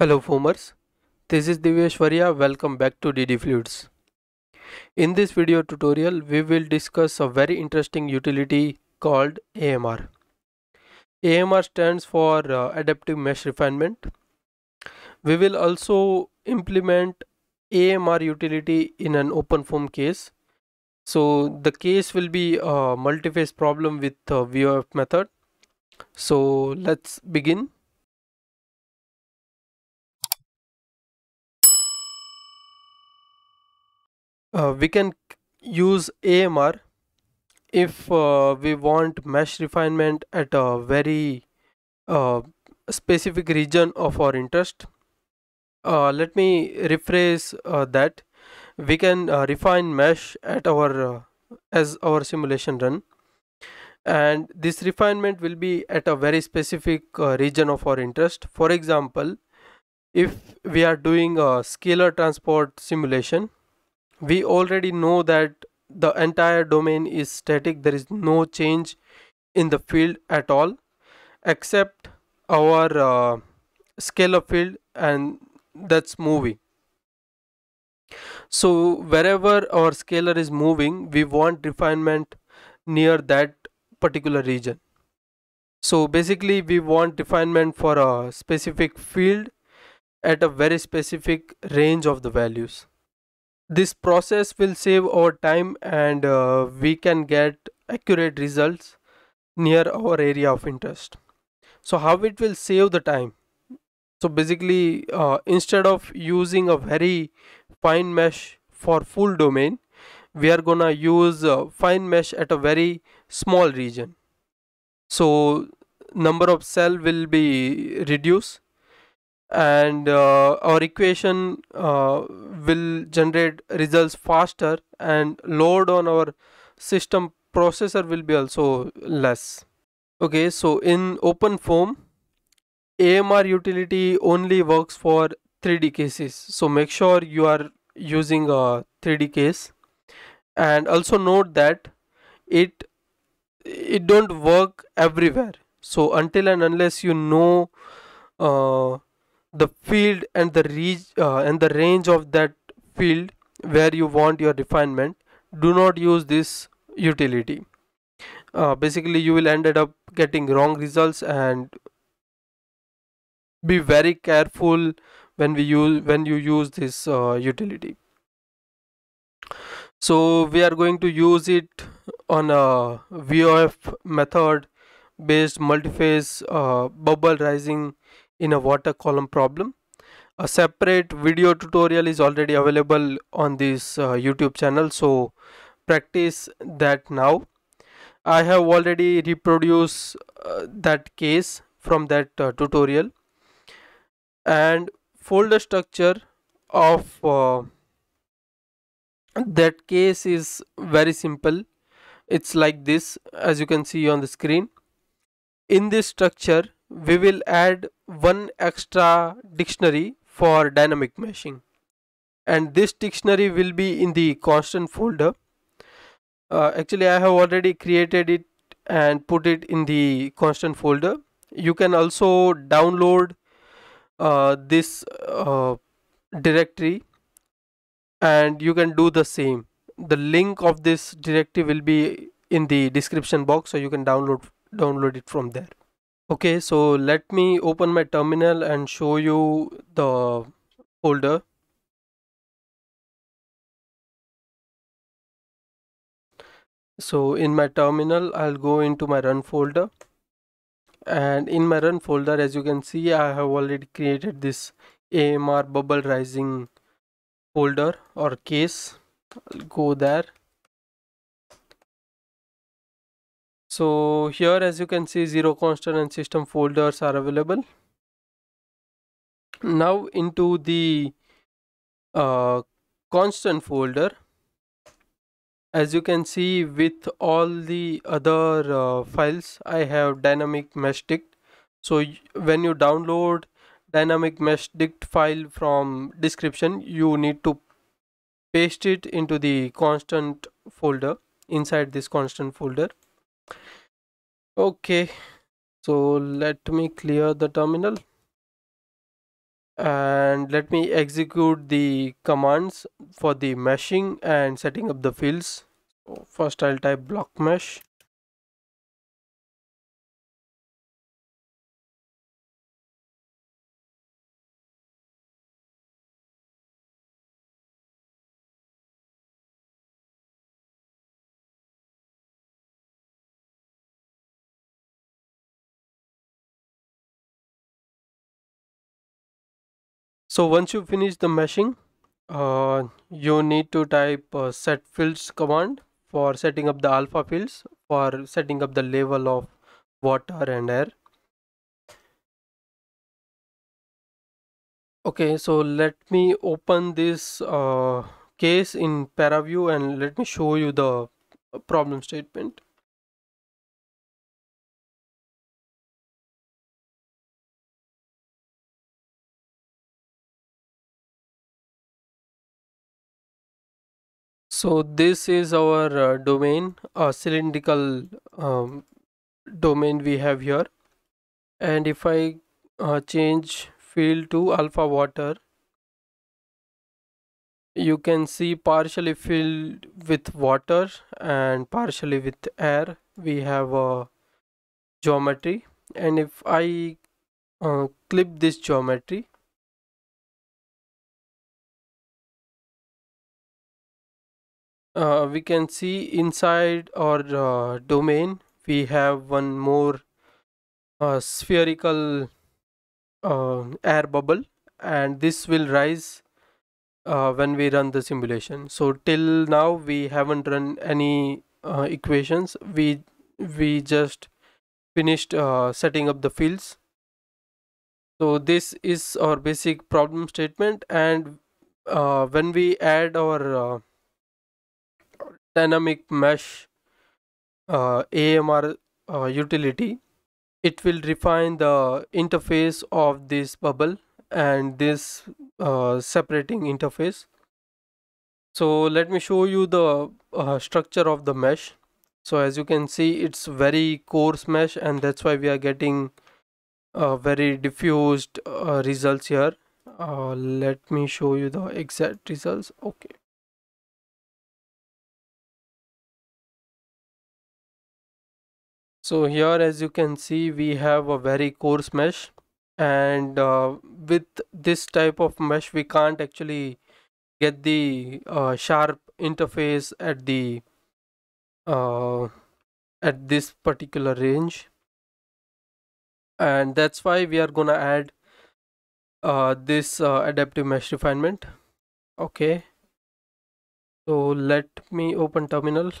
Hello foamers, this is Divyesh Variya, welcome back to DD Fluids. In this video tutorial, we will discuss a very interesting utility called AMR. AMR stands for uh, Adaptive Mesh Refinement. We will also implement AMR utility in an OpenFOAM case. So the case will be a multi-phase problem with the VOF method. So let's begin. Uh, we can use AMR if uh, we want mesh refinement at a very uh, specific region of our interest. Uh, let me rephrase uh, that. We can uh, refine mesh at our as our simulation run and this refinement will be at a very specific region of our interest. For example, if we are doing a scalar transport simulation we already know that the entire domain is static. There is no change in the field at all except our uh, scalar field and that's moving. So wherever our scalar is moving we want refinement near that particular region. So basically we want refinement for a specific field at a very specific range of the values this process will save our time and uh, we can get accurate results near our area of interest. So how it will save the time? So basically uh, instead of using a very fine mesh for full domain we are gonna use fine mesh at a very small region. So number of cell will be reduced and uh, our equation uh, will generate results faster and load on our system processor will be also less. Okay so in open OpenFOAM AMR utility only works for 3D cases. So make sure you are using a 3D case. And also note that it it don't work everywhere. So until and unless you know uh, the field and the reach uh, and the range of that field where you want your refinement do not use this utility. Uh, basically you will ended up getting wrong results and be very careful when we use when you use this uh, utility. So we are going to use it on a VOF method based multi-phase uh, bubble rising in a water column problem. A separate video tutorial is already available on this uh, YouTube channel so practice that now. I have already reproduced uh, that case from that uh, tutorial and folder structure of uh, that case is very simple it's like this as you can see on the screen in this structure we will add one extra dictionary for dynamic meshing. And this dictionary will be in the constant folder. Uh, actually I have already created it and put it in the constant folder. You can also download uh, this uh, directory and you can do the same. The link of this directory will be in the description box so you can download download it from there okay so let me open my terminal and show you the folder. So in my terminal I'll go into my run folder. And in my run folder as you can see I have already created this AMR bubble rising folder or case. I'll go there so here as you can see zero constant and system folders are available. Now into the uh, constant folder. As you can see with all the other uh, files I have dynamic mesh dict. So when you download dynamic mesh dict file from description you need to paste it into the constant folder inside this constant folder okay so let me clear the terminal and let me execute the commands for the meshing and setting up the fields. First I'll type block mesh So once you finish the meshing, uh, you need to type uh, set fields command for setting up the alpha fields for setting up the level of water and air. Okay, so let me open this uh, case in ParaView and let me show you the problem statement. So this is our uh, domain, a cylindrical um, domain we have here. And if I uh, change field to alpha water, you can see partially filled with water and partially with air. We have a geometry. And if I uh, clip this geometry, uh, we can see inside our uh, domain we have one more uh, spherical uh, air bubble and this will rise uh, when we run the simulation. So till now we haven't run any uh, equations. We we just finished setting up the fields. So this is our basic problem statement and when we add our dynamic mesh uh, AMR uh, utility. It will refine the interface of this bubble and this uh, separating interface. So let me show you the uh, structure of the mesh. So as you can see it's very coarse mesh and that's why we are getting uh, very diffused uh, results here. Let me show you the exact results. Okay so here as you can see we have a very coarse mesh and uh, with this type of mesh we can't actually get the uh, sharp interface at the uh, at this particular range. And that's why we are gonna add uh, this uh, adaptive mesh refinement. Okay. So let me open terminal.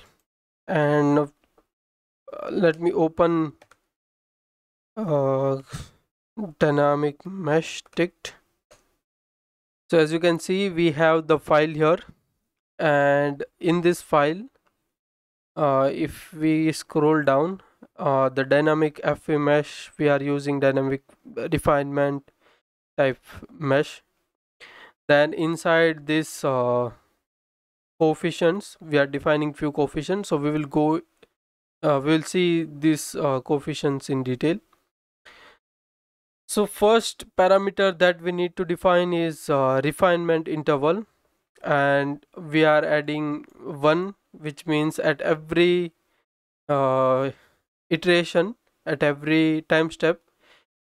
And let me open uh, dynamic mesh dict. So as you can see we have the file here. And in this file uh, if we scroll down uh, the dynamic FV mesh we are using dynamic refinement type mesh. Then inside this uh, coefficients we are defining few coefficients. So we will go uh, we'll see these uh, coefficients in detail. So first parameter that we need to define is uh, refinement interval. And we are adding one which means at every uh, iteration at every time step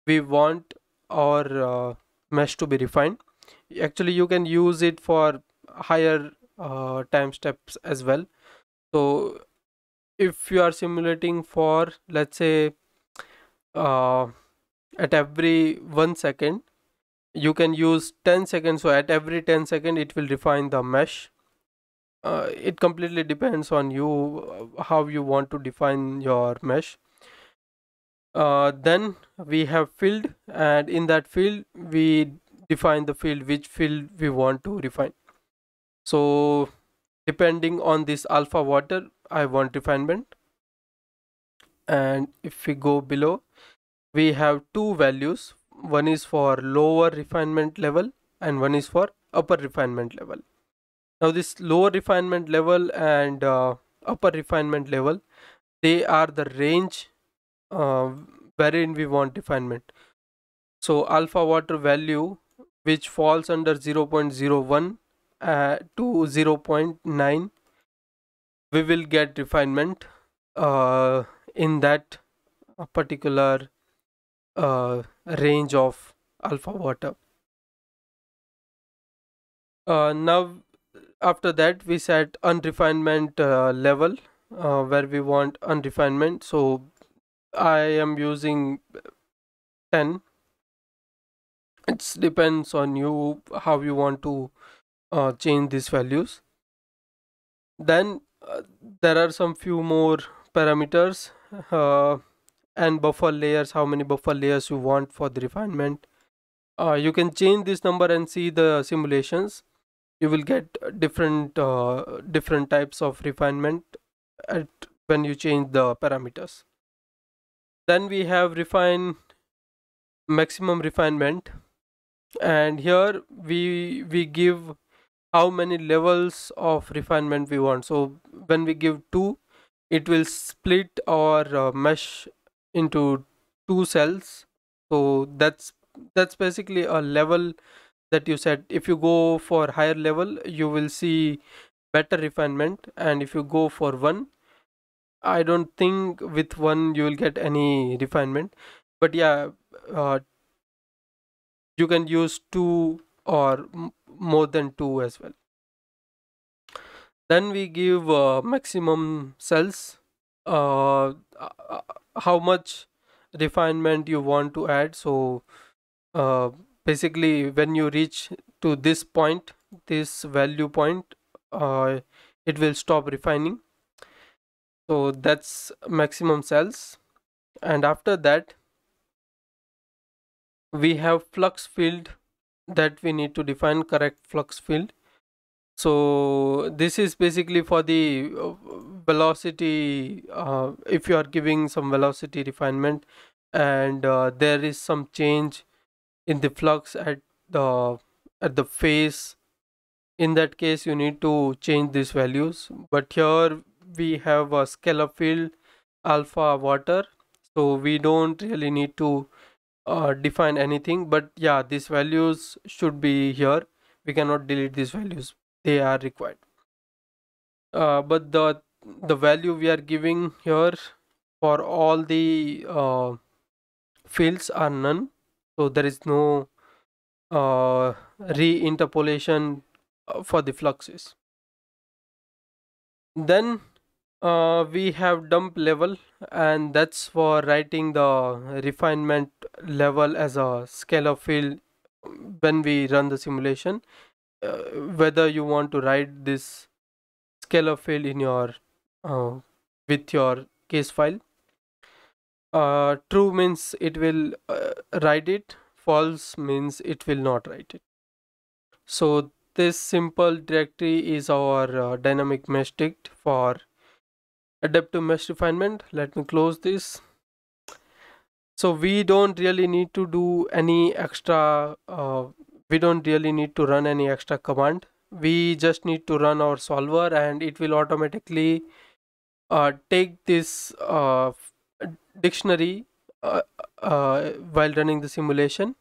we want our uh, mesh to be refined. Actually you can use it for higher uh, time steps as well. So if you are simulating for let's say uh, at every one second you can use 10 seconds. So at every 10 second it will refine the mesh. Uh, it completely depends on you uh, how you want to define your mesh. Uh, then we have field and in that field we define the field which field we want to refine. So depending on this alpha water I want refinement and if we go below we have two values. One is for lower refinement level and one is for upper refinement level. Now this lower refinement level and uh, upper refinement level they are the range uh, wherein we want refinement. So alpha water value which falls under 0.01 uh, to 0.9 we will get refinement uh, in that particular uh, range of alpha water. Uh, now after that we set unrefinement uh, level uh, where we want unrefinement. So I am using 10 it depends on you how you want to uh, change these values then uh, there are some few more parameters uh, and buffer layers how many buffer layers you want for the refinement. Uh, you can change this number and see the simulations. You will get different uh, different types of refinement at when you change the parameters. Then we have refine maximum refinement. And here we we give how many levels of refinement we want. So when we give two it will split our uh, mesh into two cells. So that's that's basically a level that you set. If you go for higher level you will see better refinement. And if you go for one i don't think with one you will get any refinement. But yeah uh, you can use two or more than two as well. Then we give uh, maximum cells. Uh, uh, how much refinement you want to add. So uh, basically when you reach to this point this value point uh, it will stop refining. So that's maximum cells. And after that we have flux field that we need to define correct flux field. So this is basically for the uh, velocity uh, if you are giving some velocity refinement and uh, there is some change in the flux at the at the phase in that case you need to change these values. But here we have a scalar field alpha water. So we don't really need to uh, define anything but yeah these values should be here. We cannot delete these values. They are required. Uh, but the the value we are giving here for all the uh, fields are none. So there is no uh, reinterpolation uh, for the fluxes. Then uh, we have dump level and that's for writing the refinement level as a scalar field when we run the simulation. Uh, whether you want to write this scalar field in your uh, with your case file. Uh, true means it will uh, write it. False means it will not write it. So this simple directory is our uh, dynamic mesh dict for adaptive mesh refinement. Let me close this. So we don't really need to do any extra uh, we don't really need to run any extra command. We just need to run our solver and it will automatically uh, take this uh, dictionary uh, uh, while running the simulation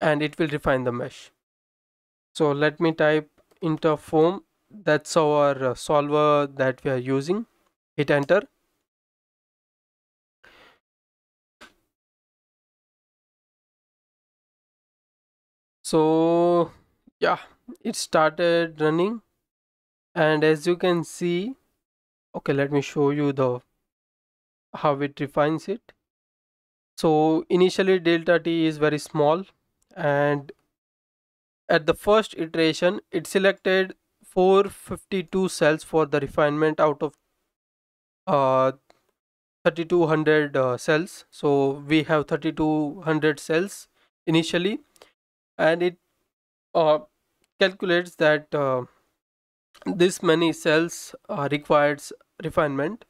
and it will refine the mesh. So let me type interfoam that's our solver that we are using hit enter. So yeah it started running. And as you can see okay let me show you the how it refines it. So initially delta t is very small. And at the first iteration it selected 452 cells for the refinement out of uh, 3200 uh, cells. So we have 3200 cells initially. And it uh, calculates that uh, this many cells uh, requires refinement.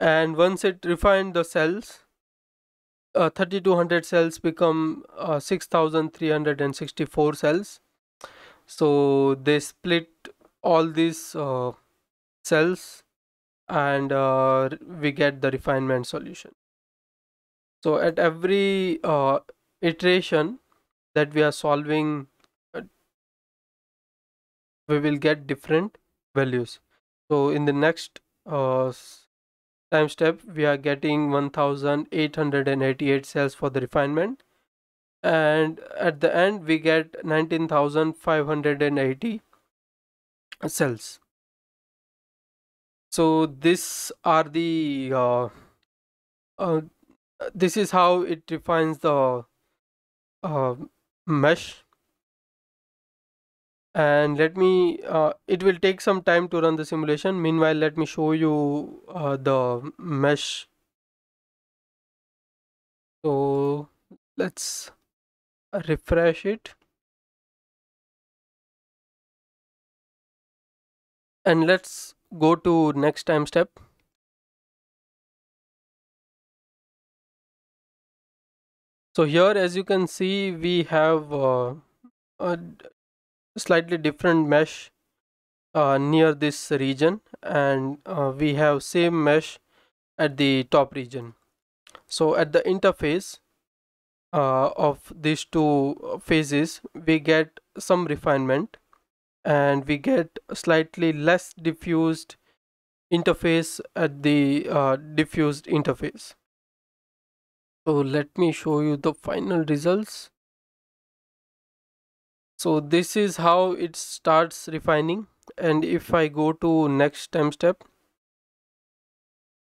And once it refined the cells uh, 3200 cells become uh, 6364 cells. So they split all these uh, cells and uh, we get the refinement solution. So at every uh, iteration that we are solving we will get different values. So in the next uh, time step we are getting 1888 cells for the refinement. And at the end we get 19580 cells so this are the uh, uh, this is how it defines the uh, mesh. And let me uh, it will take some time to run the simulation. Meanwhile let me show you uh, the mesh. So let's refresh it. And let's go to next time step so here as you can see we have uh, a slightly different mesh uh, near this region and uh, we have same mesh at the top region. So at the interface uh, of these two phases we get some refinement and we get slightly less diffused interface at the uh, diffused interface. So let me show you the final results. So this is how it starts refining and if I go to next time step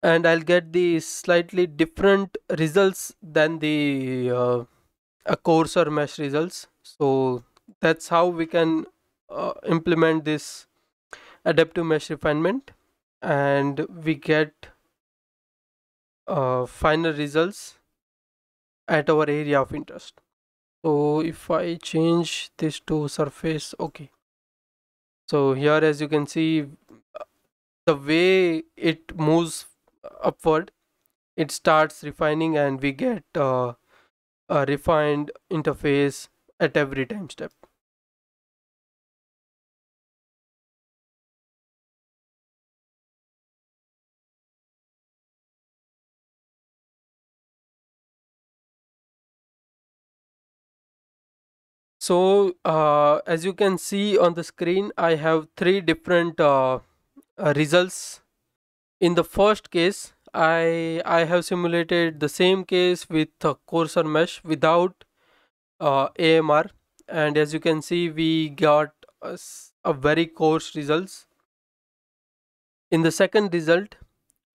and I'll get the slightly different results than the uh, a coarser mesh results. So that's how we can uh, implement this adaptive mesh refinement and we get uh, final results at our area of interest. So if I change this to surface okay. So here as you can see the way it moves upward it starts refining and we get uh, a refined interface at every time step So uh, as you can see on the screen, I have three different uh, uh, results. In the first case, I, I have simulated the same case with a coarser mesh without uh, AMR and as you can see we got a, a very coarse results. In the second result,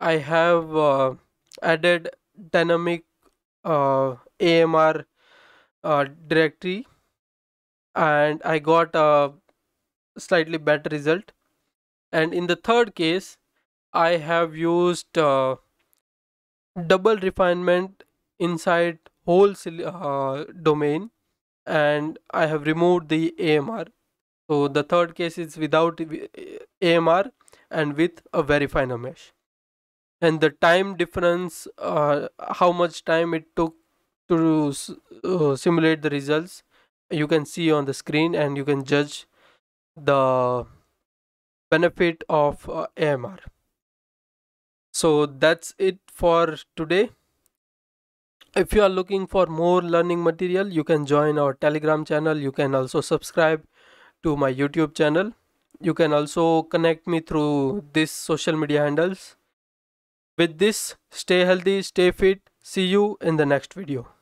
I have uh, added dynamic uh, AMR directory and I got a slightly better result. And in the third case I have used uh, double refinement inside whole uh, domain and I have removed the AMR so the third case is without AMR and with a very finer mesh. And the time difference uh, how much time it took to uh, simulate the results you can see on the screen and you can judge the benefit of uh, AMR. So that's it for today. If you are looking for more learning material, you can join our Telegram channel. You can also subscribe to my YouTube channel. You can also connect me through these social media handles. With this, stay healthy, stay fit. See you in the next video.